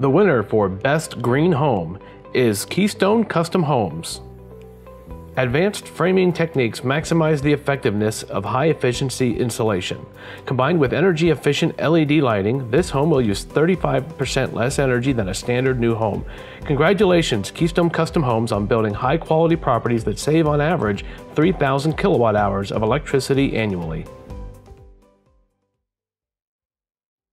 The winner for Best Green Home is Keystone Custom Homes. Advanced framing techniques maximize the effectiveness of high efficiency insulation. Combined with energy efficient LED lighting, this home will use 35% less energy than a standard new home. Congratulations, Keystone Custom Homes, on building high quality properties that save on average 3,000 kilowatt hours of electricity annually.